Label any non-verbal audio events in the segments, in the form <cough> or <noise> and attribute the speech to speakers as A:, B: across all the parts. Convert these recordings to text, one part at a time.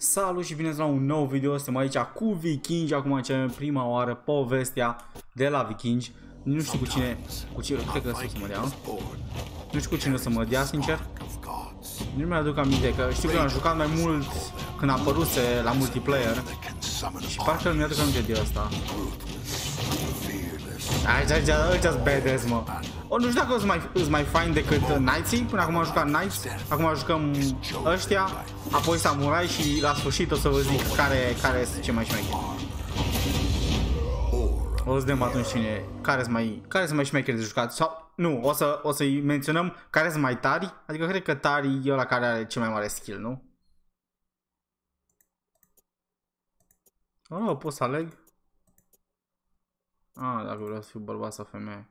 A: Salut și bine la un nou video, suntem aici cu Vikingi, acum începem prima oară povestea de la Vikingi. Nu știu cu cine, cu cine, cred că să mă dea, nu știu cu cine să mă dea, sincer. Nu mi-aduc aminte, că știu că am jucat mai mult când a apăruse la multiplayer și parcă nu mi-aduc aminte de asta. Aici, aici, aici, aici badass, mă. O, nu știu dacă o să mai, îți mai fain decât Knights-ii, până acum am jucat Knights, acum jucăm ăștia, apoi Samurai și la sfârșit o să vă zic care, care este ce mai șmecher. O să dăm atunci cine, care sunt mai, care sunt mai șmecheri de jucat, sau, nu, o să, o să-i menționăm care sunt mai tari, adică cred că tari e ăla care are cel mai mare skill, nu? Oh, pot să aleg? Ah, dacă vreau să fiu bărbat sau femeie.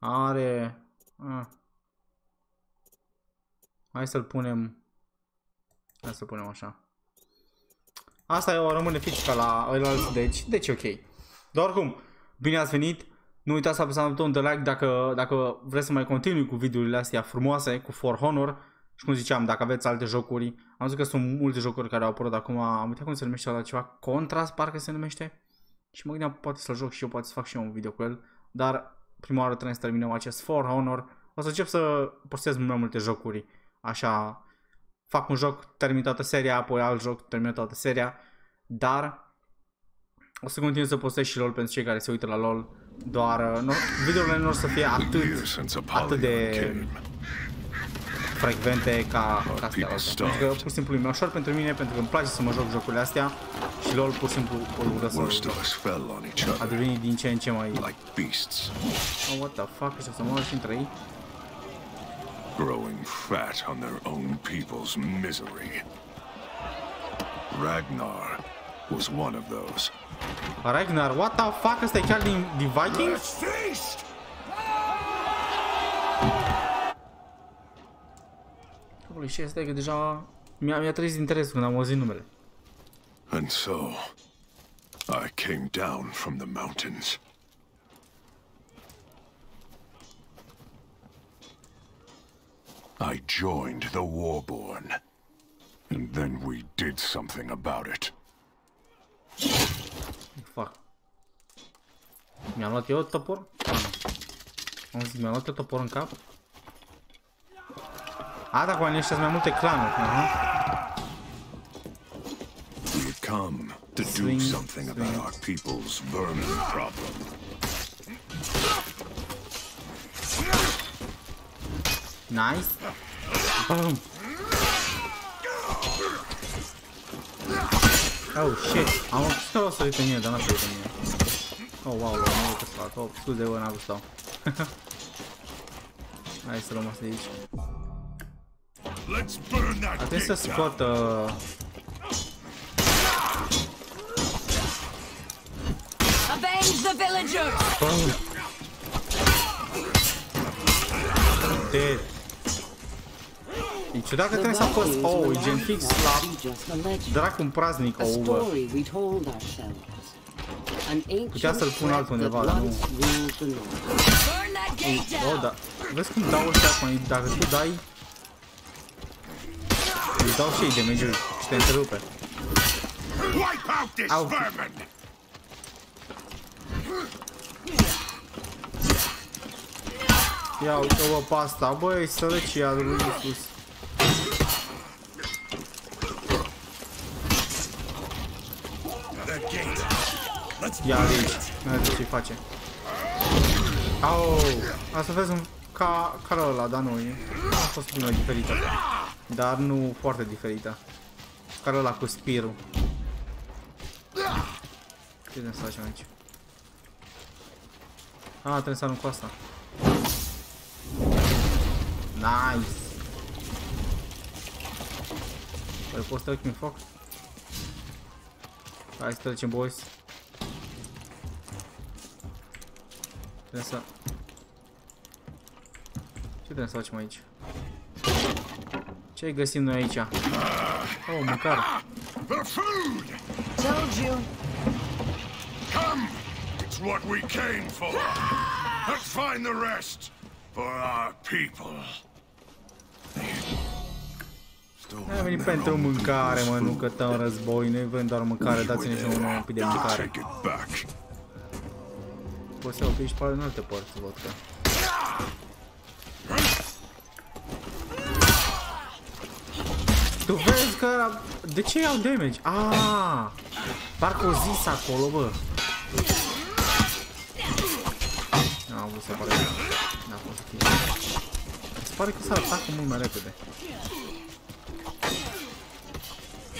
A: Are... Ah. Hai să-l punem... Hai să punem așa. Asta e o rămâne fix ca la ăilalți, deci, deci ok. Dar oricum, bine ați venit. Nu uitați să apăsați butonul de like dacă, dacă vreți să mai continui cu videourile astea frumoase, cu For Honor. Și cum ziceam, dacă aveți alte jocuri, am zis că sunt multe jocuri care au apărut acum, am uitat cum se numește la ceva, Contras parcă se numește. Și mă gândeam, poate să-l joc și eu, poate să fac și eu un video cu el. Dar prima oară trebuie să terminăm acest For Honor. O să încep să postez mai multe jocuri, așa, fac un joc, termin toată seria, apoi alt joc, termin toată seria. Dar o să continui să postez și LOL pentru cei care se uită la LOL. Doar, nu, videourile nu o să fie atât, atât de frecvente ca, ca astea Pentru că pur și simplu e mai ușor pentru mine, pentru că îmi place să mă joc jocurile astea și LOL pur și simplu o ură să a devenit din ce în ce mai... Oh, what the fuck, ăștia să moară și între ei?
B: Growing fat on their own people's misery. Ragnar was one of those.
A: Ragnar, what the fuck, ăsta e chiar din, din Vikings? Holy shit, stai că deja mi-a mi, trezit interesul când am auzit numele.
B: And so, I came down from the mountains. I joined the Warborn. And then we did something about it.
A: Fuck. Mi-am luat eu topor? Am zis, mi-am luat eu topor în cap? A, dar cu ăștia mai multe clanuri. Uh -huh.
B: We come to do something about our people's vermin problem.
A: Nice. Boom. Oh shit, am ce o să uit pe mine, dar n-a să uit pe mine. Oh wow, l-am avut pe Oh, scuze, bă, n-a vrut <laughs> Hai să luăm asta de aici. Atunci să scoată... Avenge the villagers! Dead. E ciudat că trebuie să apăs O, e gen fix la dracu un praznic O, bă. Putea să-l pun altundeva, dar nu. O, da. Vezi cum dau ăștia acum, dacă tu dai îți dau și ei damage-ul și te întrerupe. Au. Ia uite-o pe asta, băi, sărăcia lui Iisus. Ia aici, nu știu ce-i face. Au, asta vezi un ca, ca ăla, dar nu, a fost bună diferită. Dar nu foarte diferită. Care ăla cu spirul. Ce trebuie să facem aici? Ah, trebuie să arunc cu asta. Nice! Păi poți să trec prin foc? Hai să trecem, boys. Trebuie să... Ce trebuie să facem aici? Ce găsim noi aici? Oh, mâncare. The food! Told you.
B: Come! It's what we came for. Let's find the rest. For our people.
A: Ai venit pentru mâncare, mă, nu că tăm război, noi vrem doar mâncare, dați-ne și nouă un pic de mâncare.
B: Take it back.
A: Poți să o piși pe în alte părți, văd că. Că... ăla- De ce iau damage? Ah, Parcă o zis acolo, bă. Nu am vrut să pare că... N-a fost să fie. Se pare că s-ar atacă mult mai repede.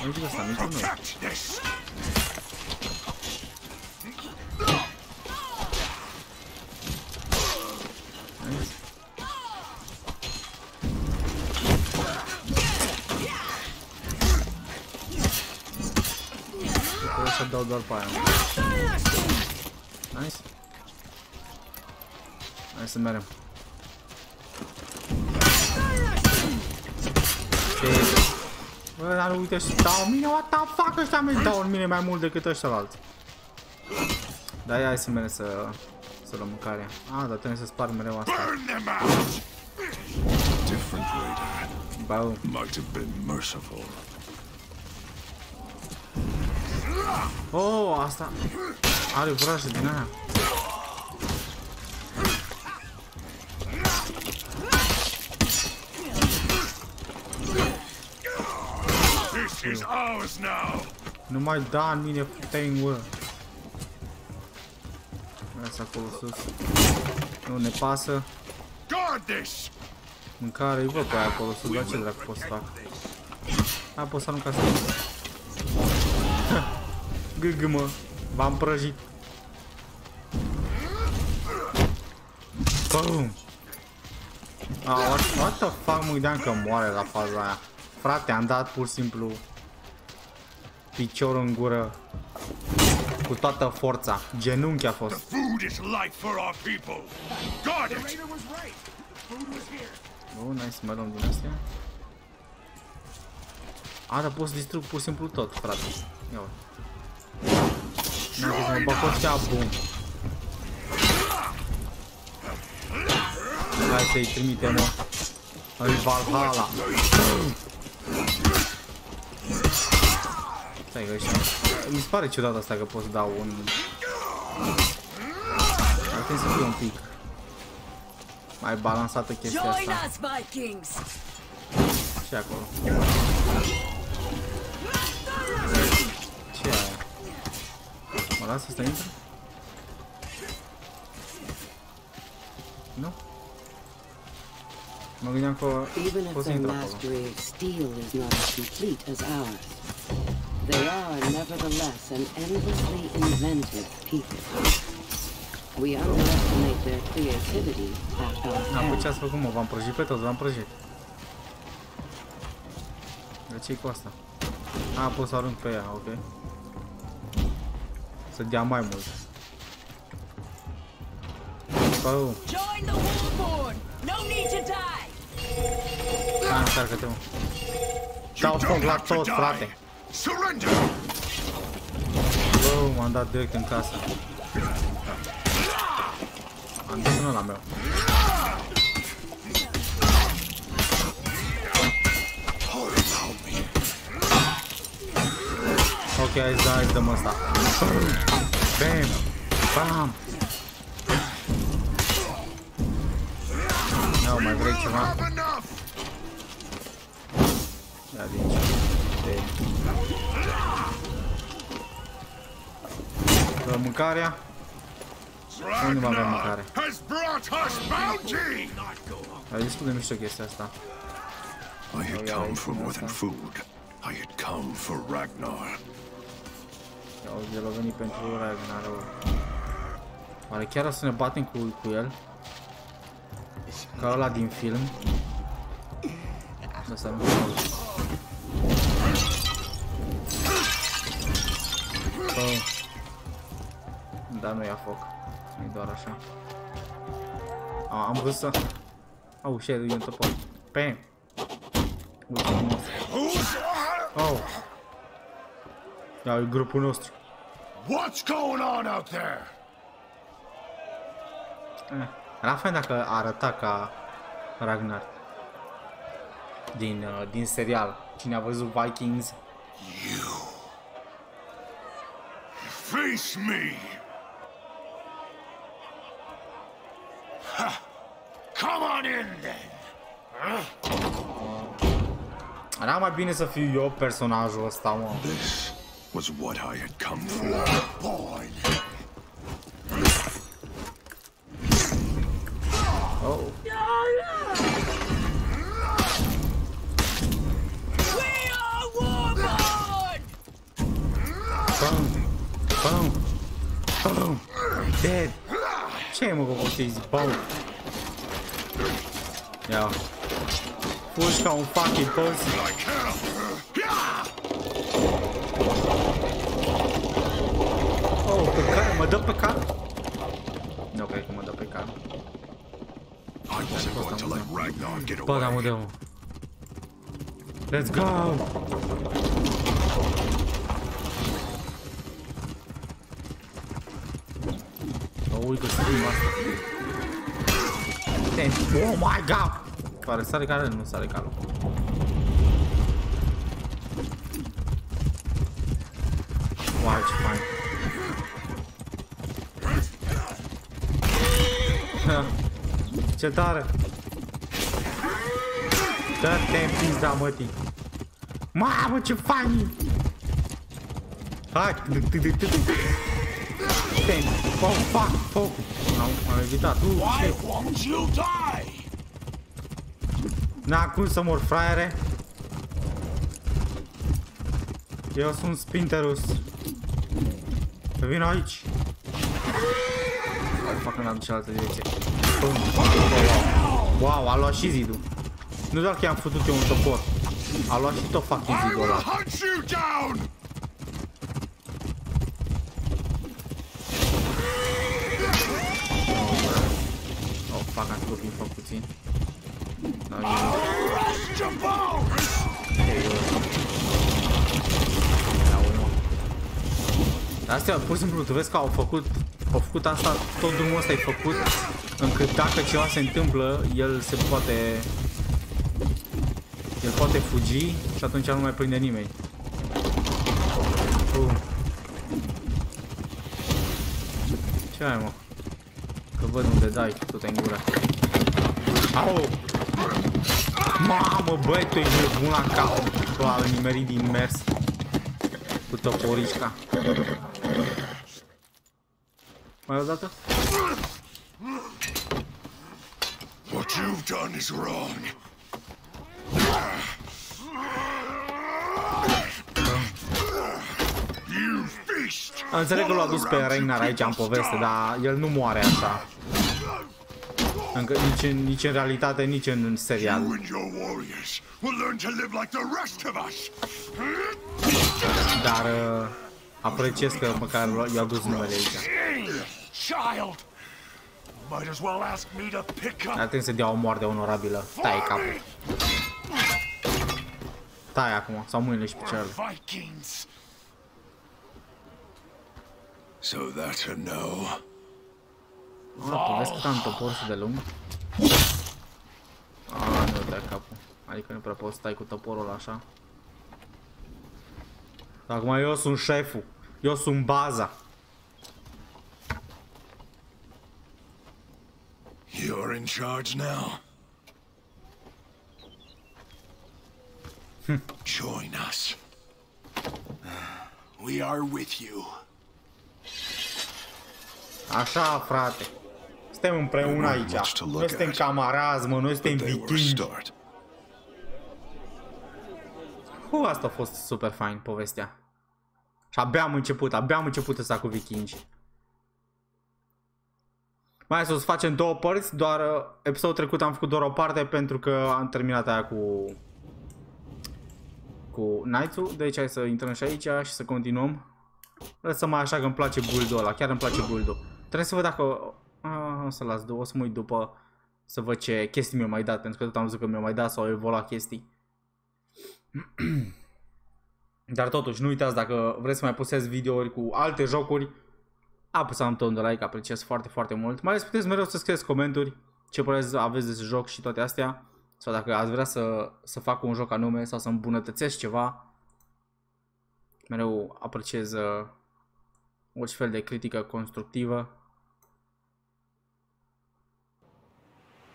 A: Uite ăsta, nici nu.
B: Protect this.
A: Dau doar pe aia. Nice. Hai să mergem. Ce? Bă, dar uite și dau în mine, what the fuck, ăștia mi dau în mine mai mult decât ăștia alții. Da, ia, hai să mergem să, să luăm mâncarea. Ah, dar trebuie să sparg mereu asta.
B: Burn them out. Different raider.
A: Bau.
B: Might have been merciful.
A: Oh, asta are vraje din aia.
B: This is ours now.
A: Nu mai da în mine puteai bă. Lasă acolo sus. Nu ne pasă.
B: Guard this.
A: Mâncare, îi văd pe aia acolo sus, dar ce dracu pot să fac? A, pot să arunc asta. Gâgă, mă. V-am prăjit. Boom! Ah, what, what the fuck, mă gândeam că moare la faza aia. Frate, am dat pur și simplu piciorul în gură cu toată forța. Genunchi a fost.
B: Food is life for our people. Guard it.
A: Bun, hai să mai luăm din astea. A, dar pot să distrug pur și simplu tot, frate. Ia uite. N-am zis, mă bag ăștia, bum. Hai să-i trimitem, mă. În Valhalla. Stai că ăștia... Mi se pare ciudat asta că pot să dau un... Ar trebui să fie un pic mai balansată chestia
C: Join
A: asta.
C: us, Vikings!
A: Ce e acolo? Să intre? Nu? Mă gândeam că
D: Even if their mastery of steel is not as complete as ours, they are nevertheless an endlessly inventive people. We underestimate their creativity at our
A: Na, păi ce
D: peril.
A: ați făcut, mă? V-am prăjit pe toți, v-am prăjit. De ce cu asta? A, pot să arunc pe ea, ok. Să dea mai mult. Boom.
C: Join the Warborn! No need to die!
A: Hai, încearcă-te, mă.
B: You
A: Dau foc
B: don't
A: la
B: have to
A: tot,
B: die.
A: frate.
B: Surrender.
A: Bă, m-am dat direct în casă. Am dus până la meu. Ok, hai să hai să dăm ăsta. Bam! Bam! Nu, mai vrei ceva?
B: Have enough.
A: Ia de aici. De... Dă mâncarea. Unde mai avem
B: Ragnar
A: mâncare?
B: has brought us bounty.
A: Dar e destul de mișto chestia asta.
B: I had
A: yeah,
B: come for more than
A: that's
B: food. I had come for Ragnar.
A: Ia uite, el a venit pentru Ragnar. Oare chiar o să ne batem cu, cu el? Ca ăla din film? Asta nu Bă. Da, nu ia foc. E doar așa. A, am vrut să... Au, și e un topor. Bam! Uite frumos. Oh! Ia, e grupul nostru.
B: What's going on out there?
A: Eh, Era fain dacă arăta ca Ragnar. Din, uh, din serial. Cine a văzut Vikings?
B: Face me! Ha! Come on in then!
A: Era mai bine să fiu eu personajul ăsta, mă.
B: This was what I had come for. Boy!
A: Oh.
C: We are Warborn!
A: Bum. Bum. Bum. Dead. Ce mă cu copizi? Bum. Ia. Fugi ca un fucking pussy.
B: I can't!
A: Oh, pe care? Mă dă pe car? Nu cred că mă dă pe car.
B: I wasn't going to let Ragnar get
A: Bă, da, mă
B: away.
A: dă, mă. Let's go! Oh, uite, să fim asta. Ten- Oh my god! Pare sare care nu sare calul. Wow, ce fain. Ha, Ce tare! Dă-te în pizda, mătii! Mamă, ce fain e! Hai! Ten! Oh, fuck! Foc! Am, am evitat. Uh,
B: Why
A: ce?
B: won't you die?
A: N-a cum să mor, fraiere! Eu sunt Spinterus. Vin aici. Hai, fac în cealaltă direcție. Bum. Wow. wow, a luat și zidul. Nu doar că i-am făcut eu un topor. A luat și tot fucking
B: I
A: zidul
B: will
A: ăla.
B: hunt you down!
A: Oh, fac, am făcut foc puțin. No, e...
B: Rust your bones!
A: Ia, urmă. Dar astea, pur și simplu, tu vezi că au făcut, au făcut asta, tot drumul ăsta e făcut, încât dacă ceva se întâmplă, el se poate, el poate fugi și atunci nu mai prinde nimeni. Uh. Ce ai, mă? Că văd unde dai, tot în gură. Au! Mamă, băi, tu ești nebun la cap. Bă, a nimerit din mers. Cu toporișca. Mai o dată?
B: What you've done is wrong. You feast!
A: Înțeleg că l-a dus pe Ragnar aici în poveste, dar el nu moare așa. Încă nici în, nici în realitate, nici în serial.
B: You and your warriors will learn to live like the rest of us.
A: Dar uh, apreciez că măcar i-a dus numele aici.
B: Child! Might as well ask me to pick
A: Dar
B: up
A: trebuie să dea o moarte onorabilă. Tai capul. Tai acum, sau mâinile și picioarele.
B: Vikings. So that's a no.
A: Ah, tu vezi cât am toporul de lung? Ah, nu dai capul. Adică nu prea poți stai cu toporul așa. Acum eu sunt șeful. Eu sunt baza.
B: You're in charge now. Join us. We are with you.
A: Așa, frate. Suntem împreună
B: Not
A: aici.
B: much to look
A: Noi suntem
B: at.
A: camarazi, mă, noi suntem
B: They were a
A: vikingi.
B: start.
A: Cu asta a fost super fain povestea. Și abia am început, abia am început ăsta cu vikingi. Mai ales o să facem două părți, doar uh, episodul trecut am făcut doar o parte pentru că am terminat aia cu cu Knights-ul, deci hai să intrăm și aici și să continuăm. Lăsăm mai așa că îmi place build-ul ăla, chiar îmi place build-ul. Trebuie să văd dacă... A, o să las, o să mă uit după să văd ce chestii mi-au mai dat, pentru că tot am văzut că mi-au mai dat sau au evoluat chestii. <clears throat> Dar totuși, nu uitați dacă vreți să mai postez videouri cu alte jocuri, apăsați butonul de like, apreciez foarte, foarte mult. Mai ales puteți mereu să scrieți comentarii ce păreri aveți de joc și toate astea. Sau dacă ați vrea să, să fac un joc anume sau să îmbunătățesc ceva. Mereu apreciez uh, orice fel de critică constructivă.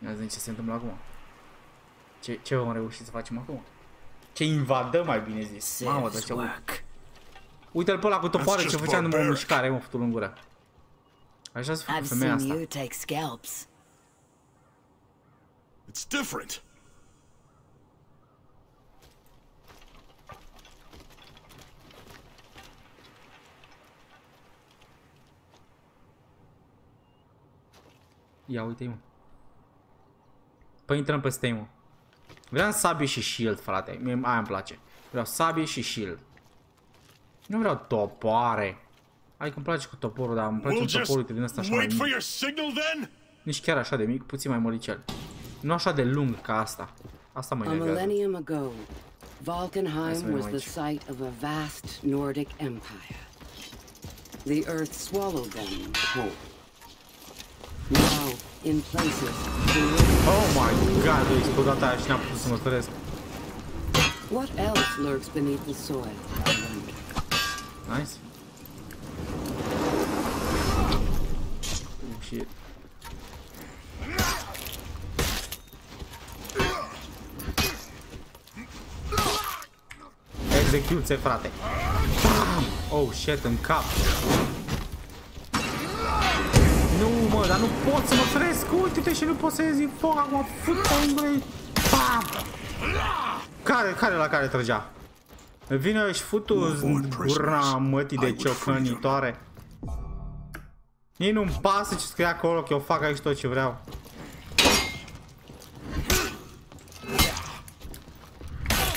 A: Ia zi ce se întâmplă acum. Ce, ce vom reuși să facem acum? Ce invadăm, mai bine zis. Mamă, dar ce
C: work.
A: Uite-l pe ăla cu topoare
B: That's
A: ce
B: just
A: făcea numai o
B: barbaric.
A: mișcare, mă, futul în gură. Așa să facă
C: I've
A: femeia
C: seen
A: asta.
C: you take scalps.
B: It's different.
A: Ia uite mă. Păi intrăm peste ei, mă. Vreau sabie și shield, frate. Mie aia îmi place. Vreau sabie și shield. Nu vreau topoare. Adică îmi place cu toporul, dar îmi place
B: We'll
A: un
B: just
A: topor, uite, din ăsta așa mai
B: wait for
A: mic.
B: your signal then?
A: Nici chiar așa de mic, puțin mai măricel. Nu așa de lung ca asta. Asta mă
D: A
A: enervează.
D: millennium ago,
A: That's
D: Valkenheim
A: very
D: was the
A: much.
D: site of a vast Nordic empire. The earth swallowed them whole. Now, in places, the earth-
A: Oh my god, a explodat aia și n-am putut să mă feresc.
D: what else lurks beneath the soil? I wonder.
A: Nice. Shit. Execuție, frate. Bam! Oh shit, în cap. Nu, mă, dar nu pot să mă fresc. Uite-te și nu pot să ies din foc. Acum fut pe ungrei. Bam! Care, care la care trăgea? Vine și futu
B: Avoid
A: gura
B: prisoners.
A: mătii de
B: I would free them.
A: ciocănitoare. Nici nu-mi pasă ce scrie acolo, că eu fac aici tot ce vreau.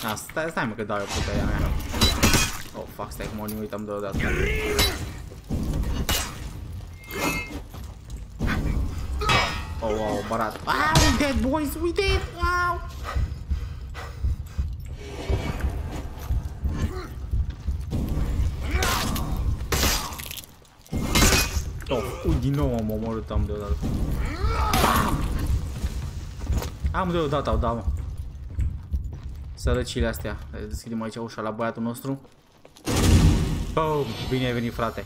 A: A, stai, stai mă că dau eu puterea mea. Oh, fuck, stai că mă uitam deodată. Oh, wow, barat. Ah, we dead, boys, we dead! Wow! Oh, ui, din nou am omorât am deodată. Bam! Am deodată au dat, mă. Sărăcile astea. Hai să Deschidem aici ușa la băiatul nostru. Boom! Bine ai venit, frate.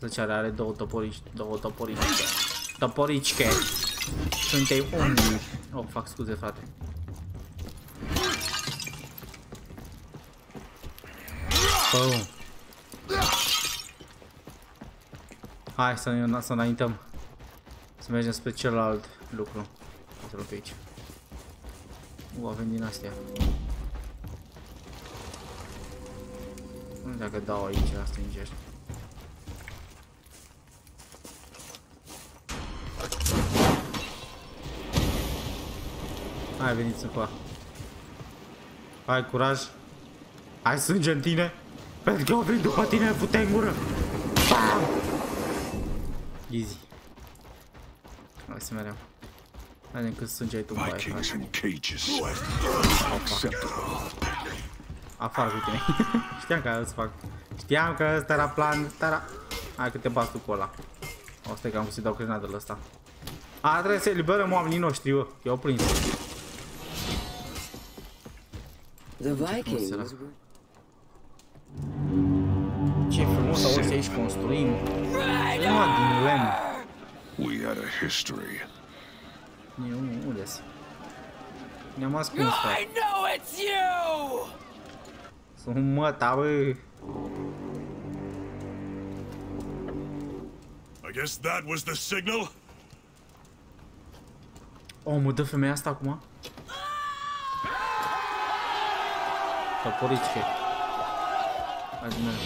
A: Zăceare are două toporici, două toporici. Toporiciche. Suntem unii. Oh, fac scuze, frate. Boom. Hai să, ne, să înaintăm. Să mergem spre celălalt lucru. Uite-l pe aici. U, avem din astea. Nu știu dacă dau aici, la stingești. Hai, veniți încoa. Hai, curaj. Hai sânge în tine. Pentru că eu vin după tine, pute în gură. Bam! Easy. Hai să mereu. Vedem cât sânge ai tu în baie,
B: Vikings
A: frate.
B: in cages. Acceptable.
A: Afară cu tine. <laughs> Știam că să fac. Știam că ăsta era plan. ăsta Era... Hai că te bați tu cu ăla. O, stai că am să-i dau grenadele ăsta. A, trebuie să eliberăm oamenii noștri, bă. I-au prins.
D: The Vikings
A: será?
D: were
A: Ce frumos auzi aici construim. Numai din.
B: We had a history.
A: Nu, unde Ne-am ascuns, frate.
C: I know it's you!
A: Sunt măta, bă.
B: I guess that was the signal.
A: O, mă dă femeia asta acum? Toporice. Hai zi merg.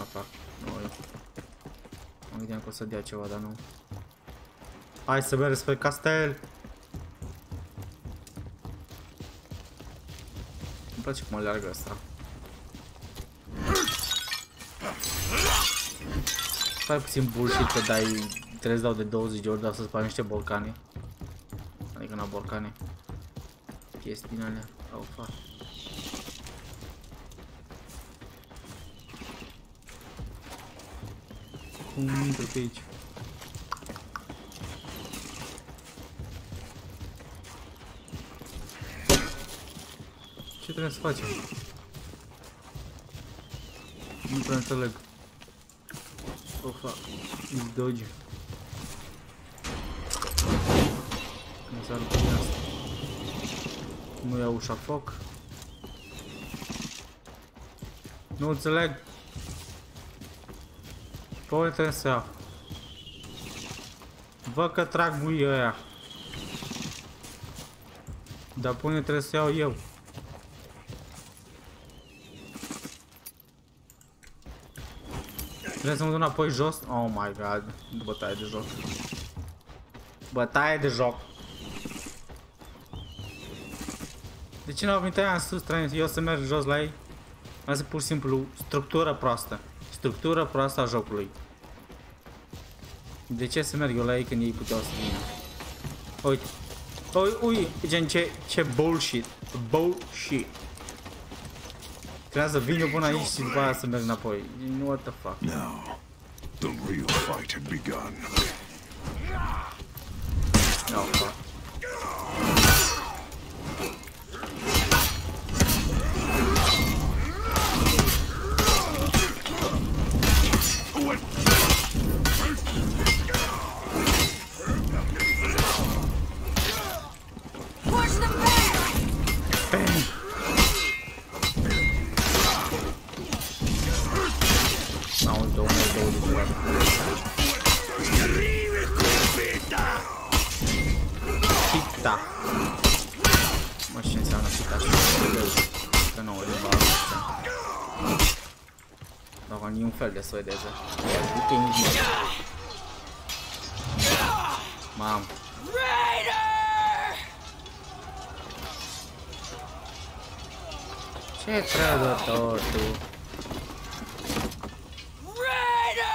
A: Ah, fac. Nu, eu. Mă gândeam că o să dea ceva, dar nu. Hai să merg spre castel. Îmi place cum aleargă asta. Pare puțin bullshit că dai, trebuie să dau de 20 de ori, dar să spari niște borcane. Adică na borcane. Chestii din alea. Au fac. Cum intru pe aici? Ce trebuie să facem? Nu prea înțeleg. O fac. Îți doge. Cum s-ar putea asta? Nu iau ușa foc. Nu înțeleg. Pe unde trebuie să iau? Văd că trag buii ăia. Dar pe unde trebuie să iau eu? Trebuie să mă duc înapoi jos? Oh my god. Bătaie de joc. Bătaie de joc. De ce nu au venit aia în sus, trebuie eu să merg jos la ei? Asta e pur și simplu structură proastă. Structură proastă a jocului. De ce să merg eu la ei când ei puteau să vină? Uite. Ui, ui, gen ce, ce bullshit. Bullshit. Trebuia să vin eu până aici și după aia să merg înapoi. What the fuck?
B: Now, the real fight had begun.
A: Nu e un fel de suedeză. Uite nici mă. Mam.
C: Raider!
A: Ce trădător tu?
C: Raider!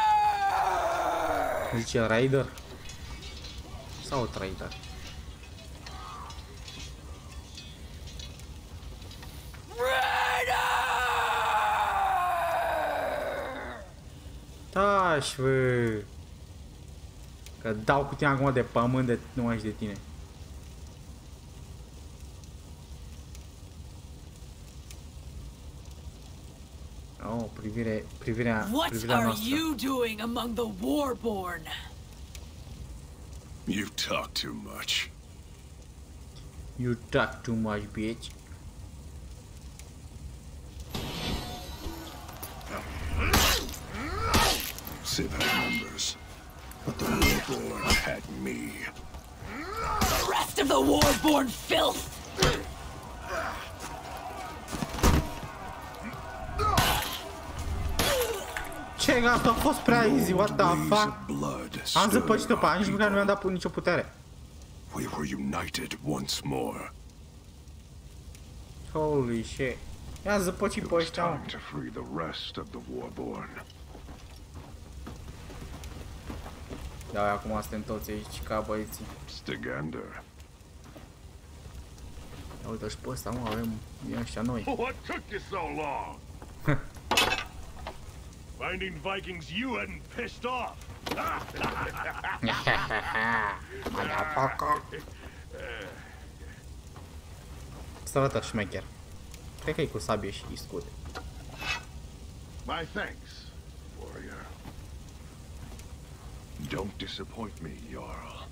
A: Zice Raider? Sau Trader? Taci, bă! Că dau cu tine acum de pământ de numai și de tine. Oh, privire, privirea,
C: What
A: privirea
C: are
A: noastră.
C: you doing among the Warborn?
B: You talk too much.
A: You talk too much, bitch.
B: Civ had numbers, but the Warborn had me.
C: The rest of the Warborn filth!
A: Ce, asta a fost prea easy, what the fuck?
B: of blood
A: Am
B: stirred
A: zăpăcit-o pe aia, nici măcar nu mi-am
B: people.
A: dat nicio putere.
B: We were united once more.
A: Holy shit. I-am zăpăcit
B: It
A: pe
B: was
A: ăștia, mă.
B: time to free the rest of the Warborn.
A: Da, acum suntem toți aici ca băieții.
B: Stigander.
A: Ia uite și pe ăsta, mă, avem din ăștia noi.
E: What took you so long? <laughs> Finding Vikings you hadn't pissed off.
A: Să arată șmecher. Cred că e cu sabie și scut.
E: My thanks, warrior.
B: Don't disappoint me, Jarl.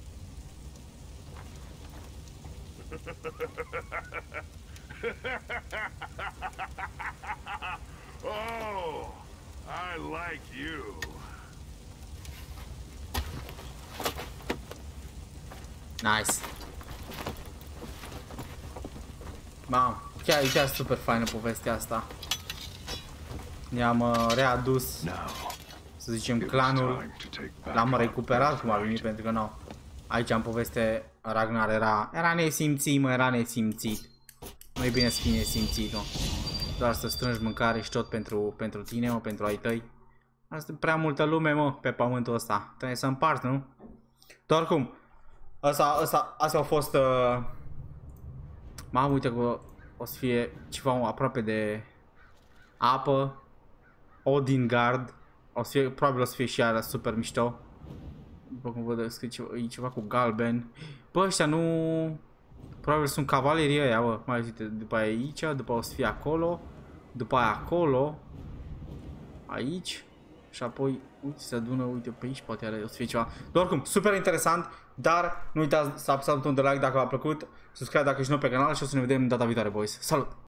B: <laughs>
E: Oh, I like you.
A: Nice. Mamă, chiar, chiar super faină povestea asta. Ne-am uh, readus,
B: Now,
A: să zicem,
B: it was
A: clanul.
B: time to take back
A: L-am
B: our
A: recuperat cum a venit,
B: birthright.
A: pentru că nu. Aici în poveste Ragnar era, era nesimțit, mă, era nesimțit. Nu e bine să fii nesimțit, nu. Doar să strângi mâncare și tot pentru, pentru tine, mă, pentru ai tăi. Asta e prea multă lume, mă, pe pământul ăsta. Trebuie să împart, nu? Doar cum, Asta, asta, astea au fost... Uh... Mamă, uite că o să fie ceva aproape de apă. Odin Guard. O să fie, probabil o să fie și aia super mișto. După cum văd, scrie ceva, e ceva cu galben. Bă, ăștia nu... Probabil sunt cavalerii ăia, bă. Mai uite, după aia aici, după o să fie acolo. După aia acolo. Aici. Și apoi, uite, se adună, uite, pe aici poate are, o să fie ceva. Dar oricum, super interesant, dar nu uitați să apăsați butonul de like dacă v-a plăcut, subscribe dacă ești nou pe canal și o să ne vedem data viitoare, boys. Salut!